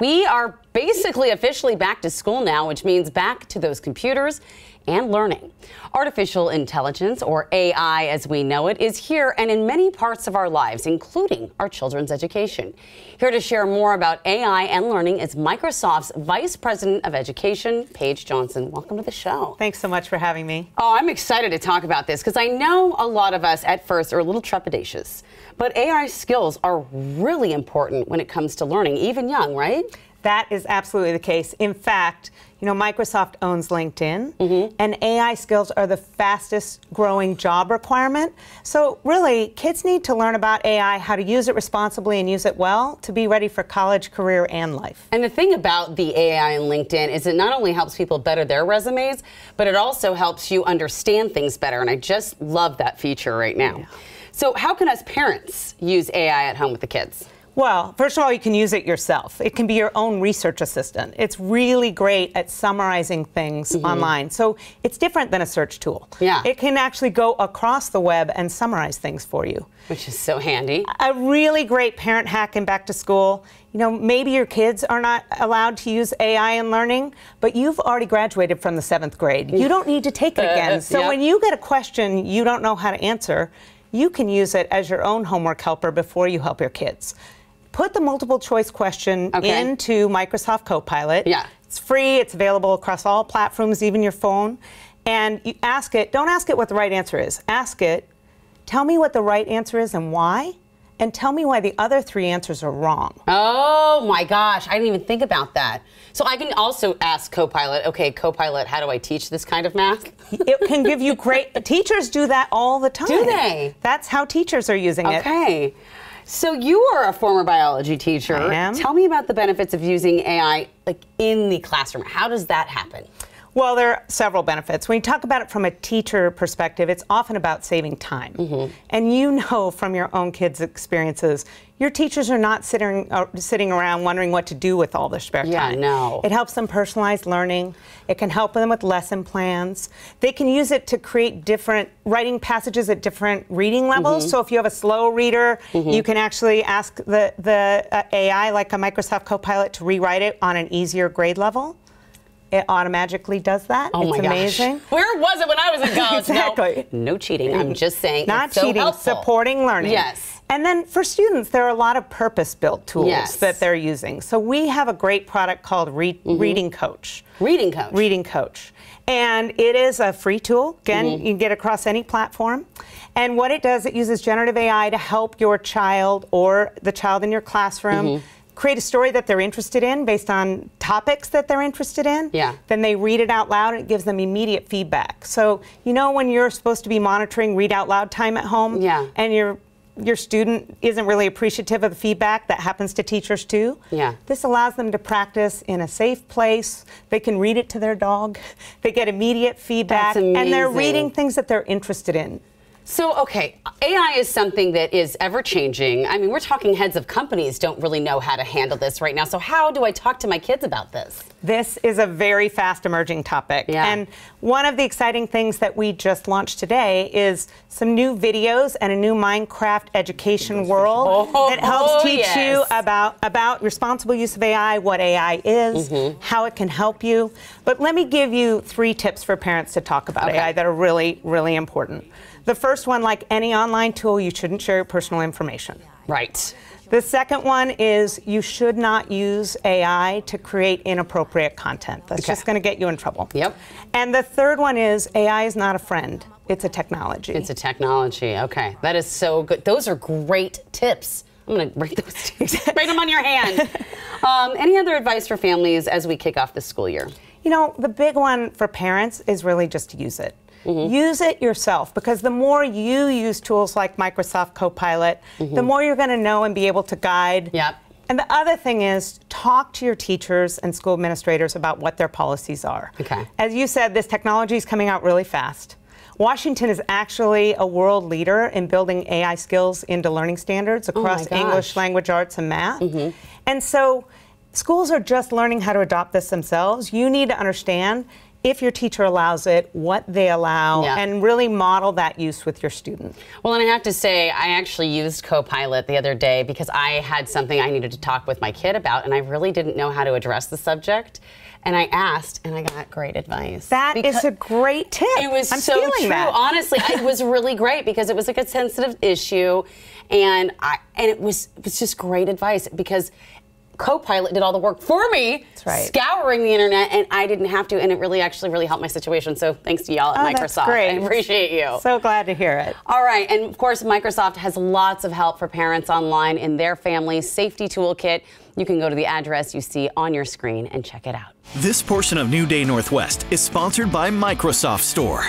We are basically officially back to school now, which means back to those computers and learning. Artificial intelligence, or AI as we know it, is here and in many parts of our lives, including our children's education. Here to share more about AI and learning is Microsoft's Vice President of Education, Paige Johnson. Welcome to the show. Thanks so much for having me. Oh, I'm excited to talk about this because I know a lot of us at first are a little trepidatious. But AI skills are really important when it comes to learning, even young, right? That is absolutely the case. In fact, you know, Microsoft owns LinkedIn, mm-hmm. and AI skills are the fastest growing job requirement. So, really, kids need to learn about AI, how to use it responsibly and use it well to be ready for college, career, and life. And the thing about the AI in LinkedIn is it not only helps people better their resumes, but it also helps you understand things better. And I just love that feature right now. Yeah. So, how can us parents use AI at home with the kids? Well, first of all, you can use it yourself. It can be your own research assistant. It's really great at summarizing things mm-hmm. online. So it's different than a search tool. Yeah. It can actually go across the web and summarize things for you. Which is so handy. A really great parent hack in back to school. You know, maybe your kids are not allowed to use AI in learning, but you've already graduated from the seventh grade. You don't need to take it again. So yep. when you get a question you don't know how to answer, you can use it as your own homework helper before you help your kids put the multiple choice question okay. into Microsoft Copilot. Yeah. It's free, it's available across all platforms, even your phone. And you ask it, don't ask it what the right answer is. Ask it, tell me what the right answer is and why, and tell me why the other three answers are wrong. Oh my gosh, I didn't even think about that. So I can also ask Copilot, okay, Copilot, how do I teach this kind of math? it can give you great, teachers do that all the time. Do they? That's how teachers are using okay. it. Okay. So you are a former biology teacher. I am. Tell me about the benefits of using AI like in the classroom. How does that happen? Well, there are several benefits. When you talk about it from a teacher perspective, it's often about saving time. Mm-hmm. And you know from your own kids' experiences, your teachers are not sitting uh, sitting around wondering what to do with all their spare yeah, time. Yeah, no. It helps them personalize learning. It can help them with lesson plans. They can use it to create different writing passages at different reading levels. Mm-hmm. So if you have a slow reader, mm-hmm. you can actually ask the the uh, AI like a Microsoft Copilot to rewrite it on an easier grade level it automatically does that. Oh it's my amazing. Gosh. Where was it when I was in college? exactly. No, no, cheating. I'm just saying. Not so cheating, helpful. supporting learning. Yes. And then for students, there are a lot of purpose-built tools yes. that they're using. So we have a great product called Re- mm-hmm. Reading Coach. Reading Coach. Reading Coach. And it is a free tool. Again, mm-hmm. you can get across any platform. And what it does, it uses generative AI to help your child or the child in your classroom. Mm-hmm create a story that they're interested in based on topics that they're interested in. Yeah. Then they read it out loud and it gives them immediate feedback. So, you know, when you're supposed to be monitoring read out loud time at home yeah. and your your student isn't really appreciative of the feedback that happens to teachers too. Yeah. This allows them to practice in a safe place. They can read it to their dog. They get immediate feedback and they're reading things that they're interested in. So, okay, AI is something that is ever changing. I mean, we're talking heads of companies don't really know how to handle this right now. So, how do I talk to my kids about this? This is a very fast emerging topic. Yeah. And one of the exciting things that we just launched today is some new videos and a new Minecraft education world oh, that helps oh, teach yes. you about, about responsible use of AI, what AI is, mm-hmm. how it can help you. But let me give you three tips for parents to talk about okay. AI that are really, really important. The first one, like any online tool, you shouldn't share your personal information. Right. The second one is you should not use AI to create inappropriate content. That's okay. just going to get you in trouble. Yep. And the third one is AI is not a friend. It's a technology. It's a technology. Okay. That is so good. Those are great tips. I'm going to write those. tips. write them on your hand. Um, any other advice for families as we kick off the school year? You know, the big one for parents is really just to use it. Mm-hmm. Use it yourself because the more you use tools like Microsoft Copilot, mm-hmm. the more you're going to know and be able to guide. Yep. And the other thing is talk to your teachers and school administrators about what their policies are. Okay. As you said, this technology is coming out really fast. Washington is actually a world leader in building AI skills into learning standards oh across oh English, language arts, and math. Mm-hmm. And so schools are just learning how to adopt this themselves. You need to understand if your teacher allows it, what they allow, Yeah. and really model that use with your student. Well, and I have to say, I actually used Copilot the other day because I had something I needed to talk with my kid about, and I really didn't know how to address the subject. And I asked, and I got great advice. That is a great tip. It was I'm so true. that. Honestly, it was really great because it was like a sensitive issue, and I and it was it was just great advice because Copilot did all the work for me, right. scouring the internet, and I didn't have to, and it really actually really helped my situation. So thanks to y'all at Oh, Microsoft. that's great. I appreciate you. So glad to hear it. All right, and of course, Microsoft has lots of help for parents online in their family safety toolkit. You can go to the address you see on your screen and check it out. This portion of New Day Northwest is sponsored by Microsoft Store.